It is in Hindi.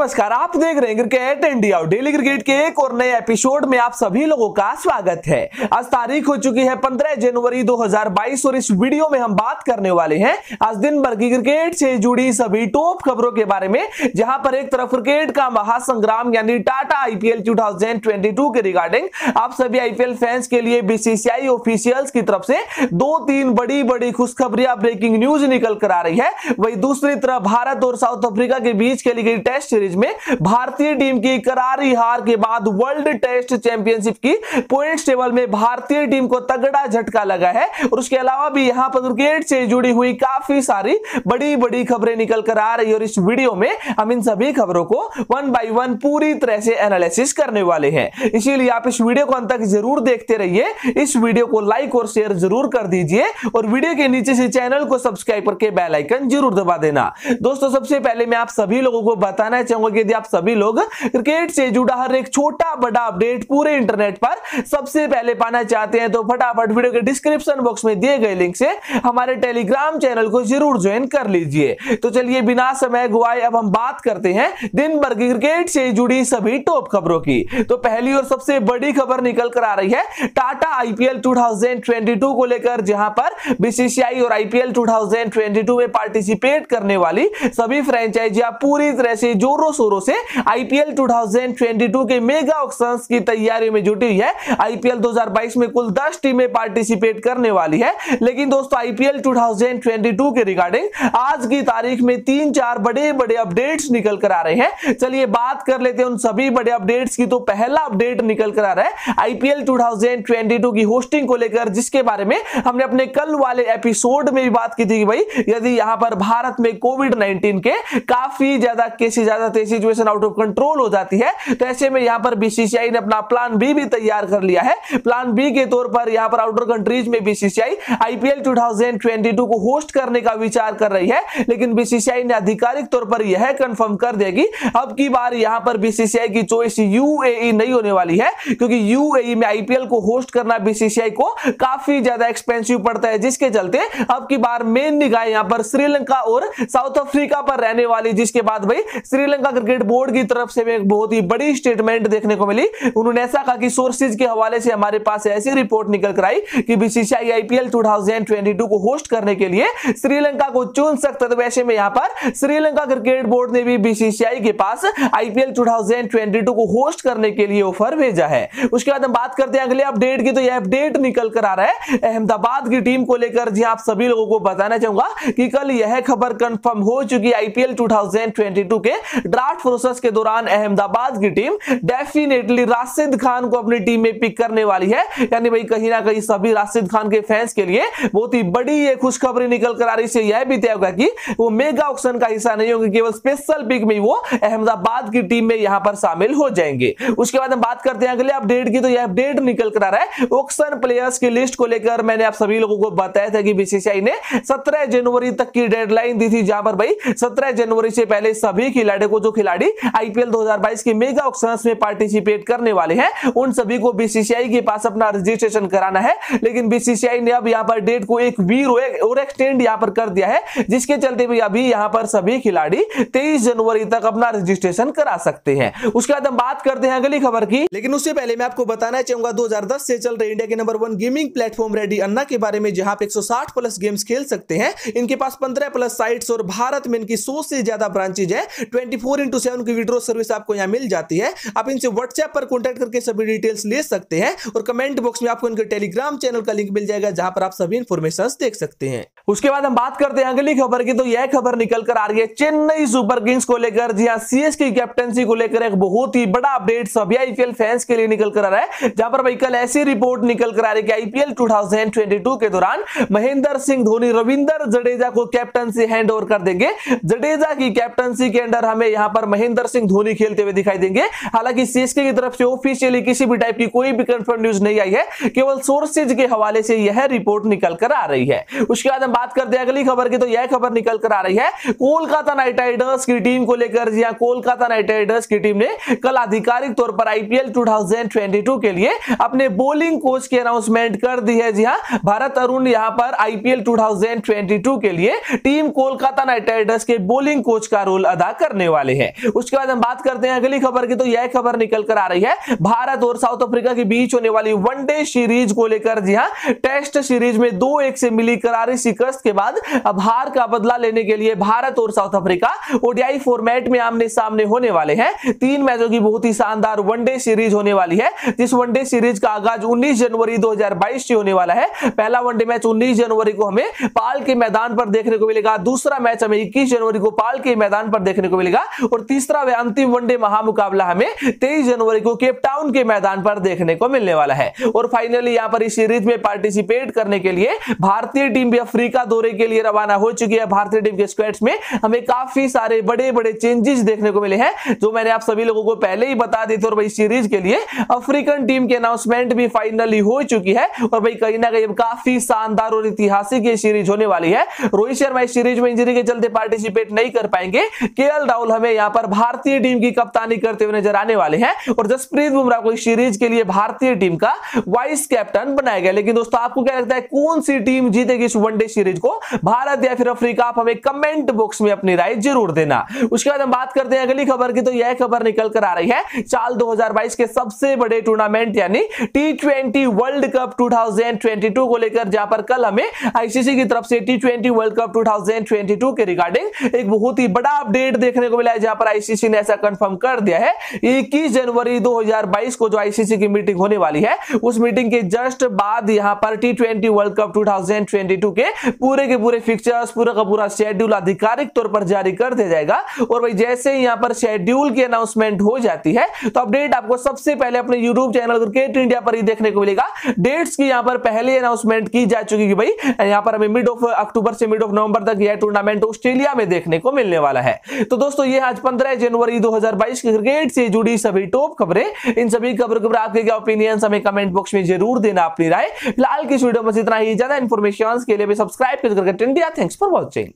नमस्कार, आप देख रहे हैं क्रिकेट इंडिया डेली क्रिकेट के एक और नए एपिसोड में आप सभी लोगों का स्वागत है। आज तारीख हो चुकी है 15 जनवरी 2022 और इस वीडियो में हम बात करने वाले हैं आज दिन भर की क्रिकेट से जुड़ी सभी टॉप खबरों के बारे में, जहाँ पर एक तरफ़ क्रिकेट का महासंग्राम यानी टाटा आईपीएल 2022 के रिगार्डिंग आप सभी आईपीएल फैंस के लिए बीसीसीआई ऑफिशियल्स की तरफ़ से दो तीन बड़ी बड़ी खुशखबरियाँ ब्रेकिंग न्यूज़ निकल कर आ रही है। वही दूसरी तरफ़ भारत और साउथ अफ्रीका के बीच खेली गई टेस्ट सीरीज़ में भारतीय टीम की करारी हार के बाद वर्ल्ड टेस्ट चैंपियनशिप की पॉइंट्स टेबल में भारतीय टीम को तगड़ा झटका लगा है। और उसके अलावा भी यहाँ पर क्रिकेट से जुड़ी हुई काफ़ी सारी बड़ी बड़ी खबरें निकल कर आ रही और इस वीडियो में हम इन सभी खबरों को वन बाई वन पूरी तरह से एनालिसिस करने वाले हैं। इसीलिए आप इस वीडियो को अंत तक ज़रूर देखते रहिए। इस वीडियो को लाइक और शेयर ज़रूर कर दीजिए और वीडियो के नीचे से चैनल को सब्सक्राइब करके बेल आइकन ज़रूर दबा देना। दोस्तों, सबसे पहले मैं आप सभी लोगों को बताना चाहूँगा कि यदि आप सभी लोग क्रिकेट से जुड़ा हर एक छोटा बड़ा अपडेट पूरे इंटरनेट पर सबसे पहले पाना चाहते हैं तो फटाफट वीडियो के डिस्क्रिप्शन बॉक्स में दिए गए लिंक से हमारे टेलीग्राम चैनल को ज़रूर ज्वाइन कर लीजिए। तो चलिए, बिना समय गुआए अब हम बात करते हैं दिन भर की क्रिकेट से जुड़ी सभी टॉप खबरों की। तो पहली और सबसे बड़ी खबर निकल कर आ रही है टाटा आईपीएल 2022 को लेकर, जहाँ पर बीसीसीआई और आईपीएल 2022 में पार्टिसिपेट करने वाली सभी फ्रेंचाइजियाँ पूरी तरह से जोरों शोरों से आईपीएल 2022 के मेगा ऑक्शंस की तैयारी में जुटी हुई है। आईपीएल 2022 में कुल 10 टीमें पार्टिसिपेट करने वाली है। लेकिन दोस्तों आईपीएल 2022 के रिगार्डिंग आज की तारीख में तीन चार बड़े बड़े अपडेट्स निकल कर आ रहे हैं। चलिए बात कर लेते हैं उन सभी बड़े अपडेट्स की। तो पहला अपडेट निकल कर आ रहा है आईपीएल 2022 की होस्टिंग को लेकर, जिसके बारे में हमने अपने कल वाले एपिसोड में भी बात की थी कि भाई, यदि यहाँ पर भारत में कोविड 19 के काफ़ी ज़्यादा केसेस ज़्यादा सिचुएशन आउट ऑफ़ कंट्रोल हो जाती है। तो ऐसे में यहाँ पर बीसीसीआई ने अपना प्लान बी भी तैयार कर लिया है। प्लान बी के तौर पर यहाँ पर आउटर कंट्रीज़ में बीसीसीआई आईपीएल 2022 को होस्ट करने का विचार कर रही है। लेकिन बीसीसीआई ने आधिकारिक तौर पर यह कंफर्म कर देगी अब की बार यहाँ पर बीसीसीआई की चॉइस यूएई नहीं होने वाली है, क्योंकि यूएई में आईपीएल को होस्ट करना बीसीसीआई को काफ़ी ज़्यादा एक्सपेंसिव पड़ता है, जिसके चलते अब की बार मेन निगाह यहाँ पर श्रीलंका और साउथ अफ्रीका पर रहने वाली, जिसके बाद भाई श्रीलंका क्रिकेट बोर्ड की तरफ़ से एक बहुत ही बड़ी स्टेटमेंट देखने को मिली, उन्होंने ऐसा कहा कि सोर्सेज के हवाले से हमारे पास ऐसी रिपोर्ट निकल कर आई कि बीसीसीआई आईपीएल 2022 को होस्ट करने के लिए श्रीलंका को चुन सकता तो वैसे में यहाँ पर श्रीलंका क्रिकेट बोर्ड ने भी बीसीसीआई के पास आईपीएल 2022 को होस्ट करने के लिए ऑफ़र भेजा है। उसके बाद हम बात करते हैं अगले अपडेट की। तो यह अपडेट निकल कर आ रहा है अहमदाबाद की टीम को लेकर, जी आप सभी लोगों को बताना चाहूँगा कि कल यह खबर कंफर्म हो चुकी आईपीएल 2022 के। ड्राफ्ट प्रोसेस के दौरान अहमदाबाद की टीम डेफिनेटली राशिद खान को अपनी टीम में पिक करने वाली है। यानी भाई, कहीं ना कहीं सभी राशिद खान के फैंस के लिए बहुत ही बड़ी ये खुशखबरी निकल कर आ रही है। यह भी तय होगा कि वो मेगा ऑक्शन का हिस्सा नहीं होंगे, केवल स्पेशल पिक में वो अहमदाबाद की टीम में यहाँ पर शामिल हो जाएँगे। उसके बाद हम बात करते हैं अगले अपडेट की तो यह अपडेट निकल कर आ रहा है ऑक्शन प्लेयर्स की लिस्ट को लेकर। मैंने आप सभी लोगों को बताया था कि बीसीसीआई ने 17 जनवरी तक की डेडलाइन दी थी, जहाँ पर भाई 17 जनवरी से पहले सभी खिलाड़ियों को जो खिलाड़ी आईपीएल 2022 की मेगा ऑक्शन में पार्टिसिपेट करने वाले हैं। उन सभी को बीसीसीआई के पास अपना रजिस्ट्रेशन कराना है। लेकिन बीसीसीआई ने अब यहाँ पर डेट को एक वीर और एक्सटेंड यहाँ पर कर दिया है, जिसके चलते भी अभी यहाँ पर सभी खिलाड़ी तेईस जनवरी तक अपना रजिस्ट्रेशन करा सकते हैं। उसके बाद हम बात करते हैं अगली खबर की। लेकिन उससे पहले मैं आपको बताना चाहूँगा 2010 से चल रहे इंडिया के number one gaming platform Reddy Anna के बारे में, जहाँ पे 160 प्लस गेम्स खेल सकते हैं। इनके पास 15 प्लस साइट्स और भारत में इनकी 100 से ज़्यादा ब्रांचेज है। 24 फोर इंटू सेवन की विड्रो सर्विस आपको यहाँ मिल जाती है। आप इनसे व्हाट्सएप पर कॉन्टैक्ट करके सभी डिटेल्स ले सकते हैं और कमेंट बॉक्स में आपको इनके टेलीग्राम चैनल का लिंक मिल जाएगा, जहाँ पर आप सभी इन्फॉर्मेशन देख सकते हैं। उसके बाद हम बात करते हैं अगली खबर की। तो यह खबर निकल कर आ रही है चेन्नई सुपर किंग्स को लेकर। जी हाँ सीएस की कैप्टनसी को लेकर एक बहुत ही बड़ा अपडेट सभी आईपीएल फैंस के लिए निकल कर आ रहा है, जहाँ पर भाई कल ऐसी रिपोर्ट निकल कर आ रही है कि आईपीएल 2022 के दौरान महेंद्र सिंह, धोनी, रविंदर जडेजा को कैप्टनसी हैंड ओवर कर देंगे। जडेजा की कैप्टनसी के अंडर हमें यहाँ पर महेंद्र सिंह धोनी खेलते हुए दिखाई देंगे। हालाँकि सीएसके की तरफ़ से ऑफिशियली किसी भी टाइप की कोई भी कंफर्म न्यूज़ नहीं आई है। केवल सोर्सेज के हवाले से यह रिपोर्ट निकल कर आ रही है। उसके बाद हम बात करते हैं अगली खबर की तो यह खबर निकल कर आ रही है। कोलकाता नाइट राइडर्स की टीम को लेकर हाँ कोलकाता नाइट राइडर्स की टीम ने कल आधिकारिक तौर पर आईपीएल 2022 के लिए अपने बोलिंग कोच की अनाउंसमेंट कर दी है। जी हाँ भारत अरुण यहाँ पर आईपीएल 2022 के लिए टीम कोलकाता नाइट राइडर्स के बोलिंग कोच का रोल अदा करने वाले वाले हैं। उसके बाद हम बात करते हैं अगली खबर की तो यह खबर निकल कर आ रही है। भारत और साउथ अफ्रीका के बीच होने वाली वनडे सीरीज़ को लेकर जी हाँ टेस्ट सीरीज़ में दो एक से मिली करारी शिकस्त के बाद अब हार का बदला लेने के लिए भारत और साउथ अफ्रीका ओडीआई फॉर्मेट में आमने सामने होने वाले हैं। तीन मैचों की बहुत ही शानदार वनडे सीरीज़ होने वाली है। जिस वनडे सीरीज़ का आगाज़ 19 जनवरी 2022 से होने वाला है। पहला वनडे मैच 19 जनवरी को हमें पाल के मैदान पर देखने को मिलेगा। दूसरा मैच हमें 21 जनवरी को पाल के मैदान पर देखने को मिलेगा। और तीसरा व अंतिम वनडे महामुकाबला हमें 23 जनवरी को केपटाउन के मैदान पर देखने को मिलने वाला है। और फाइनली यहाँ पर इस सीरीज़ में पार्टिसिपेट करने के लिए भारतीय टीम भी अफ्रीका दौरे के लिए रवाना हो चुकी है। भारतीय टीम के स्क्वाड्स में हमें काफ़ी सारे बड़े बड़े चेंजेस देखने को मिले हैं, जो मैंने आप सभी लोगों को पहले ही बता दी थे। और भाई सीरीज़ के लिए अफ्रीकन टीम की अनाउंसमेंट भी फाइनली हो चुकी है। और भाई कहीं ना कहीं काफ़ी शानदार और ऐतिहासिक ये सीरीज़ होने वाली है। रोहित शर्मा इस सीरीज़ में इंजरी के चलते पार्टिसिपेट नहीं कर पाएँगे। के राहुल हमें यहाँ पर भारतीय टीम की कप्तानी करते हुए नज़र आने वाले हैं और जसप्रीत बुमराह को इस सीरीज़ के लिए भारतीय टीम का वाइस कैप्टन बनाया गया। लेकिन दोस्तों, आपको क्या लगता है कौन सी टीम जीतेगी इस वनडे सीरीज़ को? भारत या फिर अफ्रीका? आप हमें कमेंट बॉक्स में अपनी राय ज़रूर देना। उसके बाद हम बात करते हैं अगली खबर की। तो यह खबर निकल कर आ रही है चाल 2022 के सबसे बड़े टूर्नामेंट, यानी टी वर्ल्ड कप 2022 को लेकर, जहाँ पर कल हमें आईसीसी की तरफ़ से टी वर्ल्ड कप 2022 के रिगार्डिंग एक बहुत ही बड़ा अपडेट देखने को मिला जहाँ पर आईसीसी ने ऐसा कंफर्म कर दिया है, इक्कीस जनवरी 2022 को जो आईसीसी की मीटिंग होने वाली है, उस मीटिंग के जस्ट बाद यहाँ पर टी वर्ल्ड कप 2022 के पूरे के पूरे फिक्चर्स पूरा का पूरा शेड्यूल आधिकारिक तौर पर जारी कर दिया जाएगा। और भाई जैसे ही यहाँ पर शेड्यूल की अनाउंसमेंट हो जाती है तो अपडेट आपको सबसे पहले अपने यूट्यूब चैनल क्रिकेट इंडिया पर ही देखने को मिलेगा। डेट्स की यहाँ पर पहले अनाउंसमेंट की जा चुकी है भाई, यहाँ पर हमें मिड ऑफ़ अक्टूबर से मिड ऑफ़ नवंबर तक यह टूर्नामेंट ऑस्ट्रेलिया में देखने को मिलने वाला है। तो दोस्तों, ये आज पंद्रह जनवरी 2022 की क्रिकेट से जुड़ी सभी टॉप खबरें। इन सभी खबरों के ऊपर आपके क्या ओपिनियन हमें कमेंट बॉक्स में ज़रूर देना अपनी राय। फ़िलहाल की वीडियो में इतना ही। ज़्यादा इन्फॉर्मेशन के लिए सब्सक्राइब करके इंडिया थैंक्स फॉर वॉचिंग